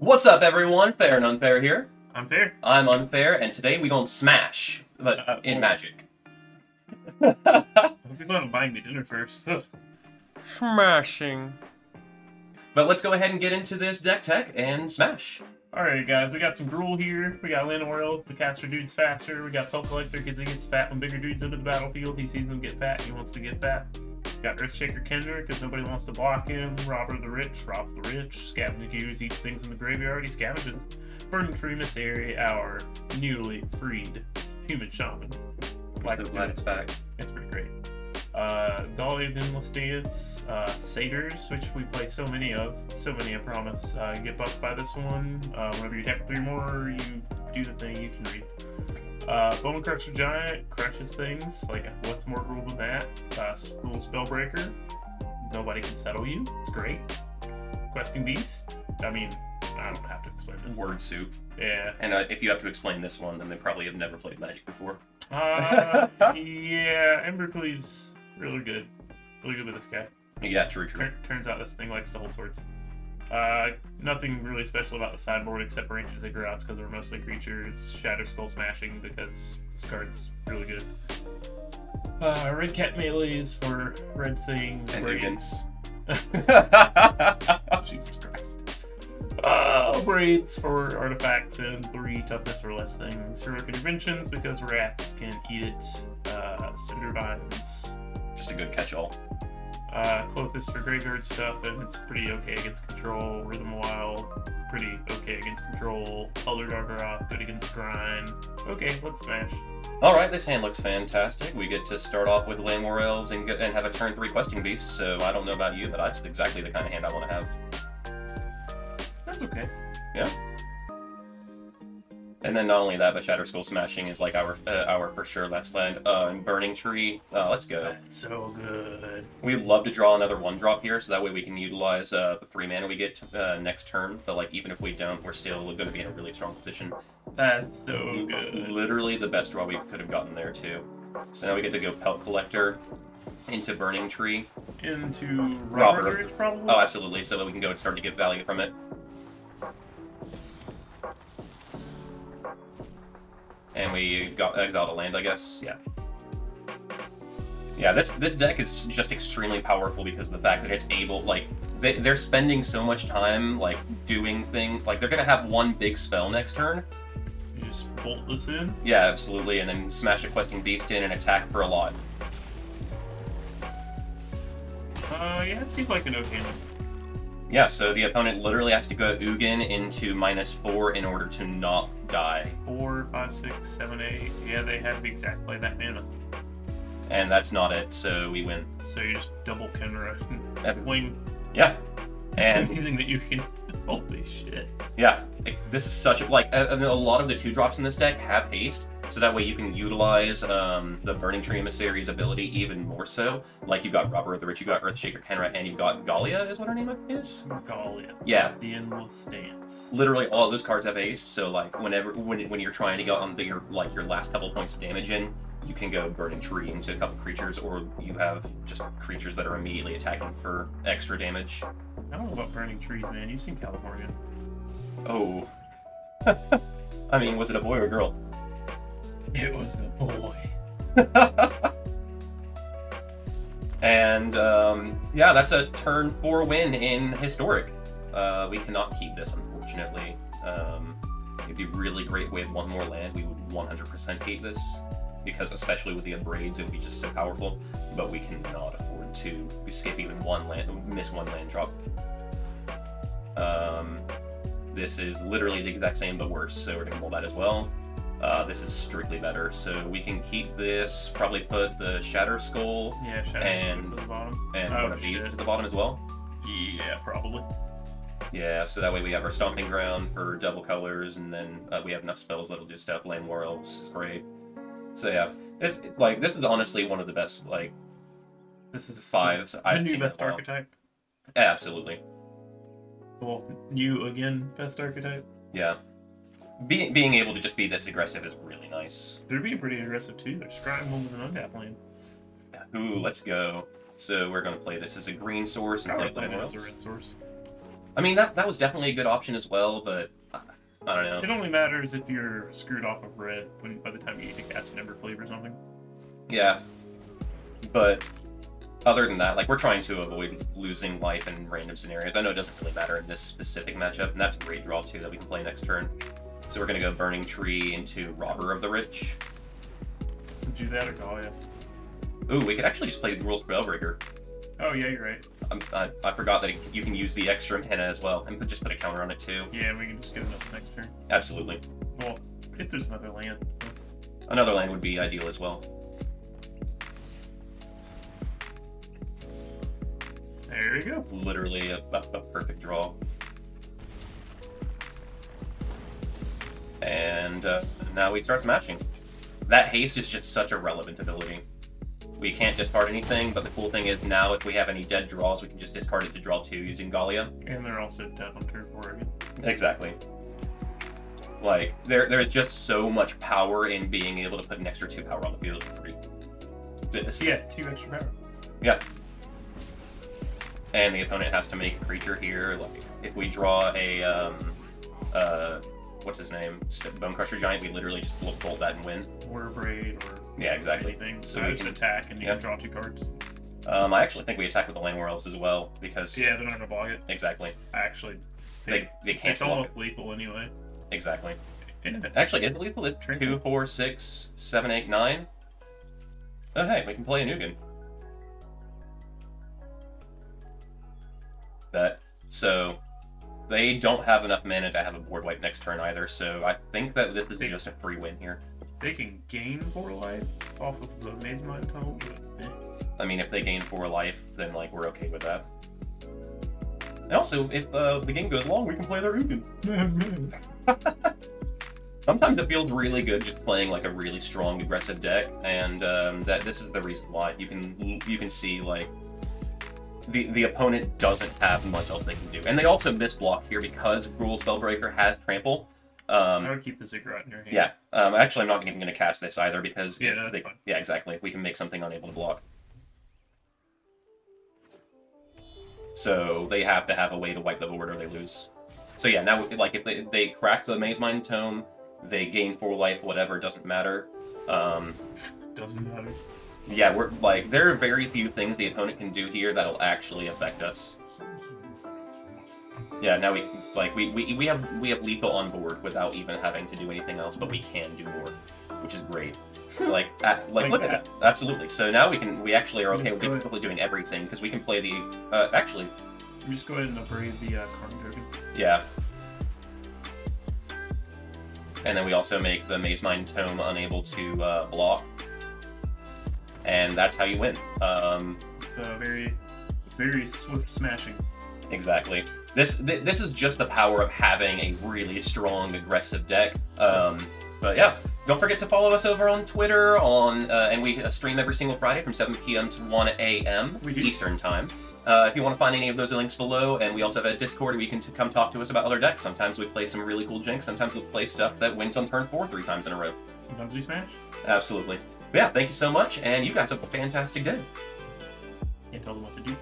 What's up, everyone? Fair and Unfair here. I'm fair. I'm Unfair, and today we gonna smash, but Uh, in oh. Magic. I hope you plan on buying me dinner first. Smashing. But let's go ahead and get into this deck tech and smash. Alright, guys, we got some Gruul here. We got Llanowar Elves the caster dudes faster. We got Pelt Collector because he gets fat when bigger dudes enter the battlefield. He sees them get fat, he wants to get fat. Got Earthshaker Khenra because nobody wants to block him. Robber the Rich robs the rich. Scavenger Gears eats things in the graveyard. He scavenges. Burning Tree Emissary, our newly freed human shaman. Like So glad it's back. It's pretty great. Uh, Gallia of Endless Dance, uh, Satyrs, which we play so many of, so many I promise. Uh, get buffed by this one. Uh, whenever you with three more, you do the thing you can read. Uh, Bonecrusher Giant crushes things. Like, what's more cruel than that? Uh, Gruul Spellbreaker. Nobody can settle you. It's great. Questing Beast. I mean, I don't have to explain this. Word soup. Yeah. And uh, if you have to explain this one, then they probably have never played Magic before. Uh, yeah, Embercleave's really good. Really good with this guy. Yeah, true, true. Tur- turns out this thing likes to hold swords. Uh, nothing really special about the sideboard except ranges and outs because they're mostly creatures. Shatterskull Smashing because this card's really good. Uh, red Redcap Melees for red things. And braids. Jesus Christ. Uh, braids for artifacts and three toughness or less things. Heroic interventions because rats can eat it. Uh, Cindervines. Just a good catch-all. Uh, Klothys for graveyard stuff, and it's pretty okay against control. Rhythm Wild, pretty okay against control. Elder Gargaroth, good against grind. Okay, let's smash. All right, this hand looks fantastic. We get to start off with Llanowar Elves and, get, and have a turn three Questing Beast. So I don't know about you, but that's exactly the kind of hand I want to have. That's okay. And then not only that, but Shatterskull Smashing is like our uh, our for sure last land. Uh, and Burning Tree. Uh, let's go. That's so good. We love to draw another one drop here, so that way we can utilize uh, the three mana we get uh, next turn. But like even if we don't, we're still going to be in a really strong position. That's so good. Literally the best draw we could have gotten there too. So now we get to go Pelt Collector into Burning Tree. Into Ridge, probably? Oh, absolutely. So that we can go and start to get value from it. And we got exiled a land, I guess. Yeah. Yeah, this this deck is just extremely powerful because of the fact that it's able, like, they, they're spending so much time, like, doing things. Like, they're gonna have one big spell next turn. You just bolt this in. Yeah, absolutely. And then smash a Questing Beast in and attack for a lot. Uh, yeah, it seems like an okay one. Yeah, so the opponent literally has to go Ugin into minus four in order to not die. Four, five, six, seven, eight. Yeah, they have exactly that mana. And that's not it, so we win. So you just double Khenra. Epic. Wing. Yeah. It's And amazing that you can. Holy shit. yeah, this is such a like a, a lot of the two drops in this deck have haste, so that way you can utilize um, the Burning Tree Emissary's ability even more so. Like you've got Robber of the Rich, you've got Earthshaker Khenra, and you've got Gallia is what her name is. Margalia. Yeah, The endless dance. literally all those cards have haste. So like whenever when when you're trying to go on the, your like your last couple points of damage in, you can go Burning Tree into a couple creatures, or you have just creatures that are immediately attacking for extra damage. I don't know about burning trees, man. You've seen California. Oh. I mean, was it a boy or a girl? It was a boy. and um, yeah, that's a turn four win in historic. Uh, we cannot keep this, unfortunately. Um, it'd be really great with one more land. We would 100% keep this because, especially with the braids, it would be just so powerful. But we cannot afford to skip even one land, miss one land drop. Um, this is literally the exact same but worse, so we're gonna roll that as well. Uh, this is strictly better, so we can keep this. Probably put the Shatterskull Yeah, shadow And- to the bottom. and Oh, one of these to the bottom as well. Yeah, probably. Yeah, so that way we have our Stomping Ground for double colors, and then uh, we have enough spells that'll do stuff. Llanowar Elves is great. So yeah, it's like this is honestly one of the best like This is fives The I've new best archetype. Absolutely, Well, you again, best archetype. yeah. Being being able to just be this aggressive is really nice. They're being pretty aggressive too. They're scrying with an untap lane. Ooh, let's go. So we're gonna play this as a green source and I play it as a red source. I mean, that that was definitely a good option as well, but I, I don't know. It only matters if you're screwed off of red when by the time you need to cast an Embercleave or something. Yeah. But other than that, like we're trying to avoid losing life in random scenarios. I know it doesn't really matter in this specific matchup, and that's a great draw too that we can play next turn. So we're gonna go Burning Tree into Robber of the Rich. Do that or Gallia. Ooh, we could actually just play the Gruul Spellbreaker. Oh yeah, you're right. I, I forgot that it, you can use the extra mana as well, and put, just put a counter on it too. Yeah, we can just get enough next turn. Absolutely. Well, if there's another land. Another land would be ideal as well. There you go. Literally a, a, a perfect draw. And uh, now we start smashing. That haste is just such a relevant ability. We can't discard anything, but the cool thing is now if we have any dead draws, we can just discard it to draw two using Gallia. And they're also dead on turn four again. Exactly. Like, there, there's just so much power in being able to put an extra two power on the field for free. So yeah, two extra power. Yeah. And the opponent has to make a creature here. Like, if we draw a, um, uh, what's his name? St- Bonecrusher Giant, we literally just bolt bolt that and win. Or braid or Yeah, exactly. anything. So So we can- attack and you yeah. can draw two cards. Um, I actually think we attack with the Land Elves as well, because, yeah, they're not gonna block it. exactly. Actually, They, they can't it's block. almost lethal anyway. Exactly. And Actually, is it lethal? It's Trinket. two, four, six, seven, eight, nine. Oh, hey, we can play a Nugan. That so they don't have enough mana to have a board wipe next turn either. So I think that this is They- just a free win here. they can gain four life off of the Mazemind Tome. but, eh. I mean, if they gain four life, then like we're okay with that. And also, if uh, the game goes long, we can play their Ugin. Sometimes it feels really good just playing like a really strong aggressive deck, and um, that this is the reason why. You can you can see like the the opponent doesn't have much else they can do, and they also miss block here because Gruul Spellbreaker has trample. I Um, would keep the Ziggurat in your hand. yeah, um, actually, I'm not even going to cast this either because Yeah, no, they- yeah, exactly. We can make something unable to block. So they have to have a way to wipe the board or they lose. So yeah, now like if they they crack the Mazemind Tome, they gain four life, whatever, doesn't matter. Um, Doesn't matter. Yeah, we're like there are very few things the opponent can do here that'll actually affect us. Yeah, now we like we, we, we have we have lethal on board without even having to do anything else, but we can do more, which is great. Like at, like, Like look that. at that. Absolutely. So now we can we actually are okay Just with go ahead. basically doing everything because we can play the uh, actually You just go ahead and upgrade the uh, Karn token. yeah. And then we also make the Mazemind Tome unable to uh, block, and that's how you win. Um, It's uh, very, very swift smashing. Exactly. This th- this is just the power of having a really strong aggressive deck. Um, but yeah, don't forget to follow us over on Twitter on uh, and we uh, stream every single Friday from 7 p.m. to 1 a.m. Eastern time. Uh, if you want to find any of those links below, and we also have a Discord where you can t- come talk to us about other decks. Sometimes we play some really cool jinx. Sometimes we play stuff that wins on turn four three times in a row. Sometimes we smash. Absolutely. Yeah, thank you so much, and you guys have a fantastic day. Can't tell them what to do.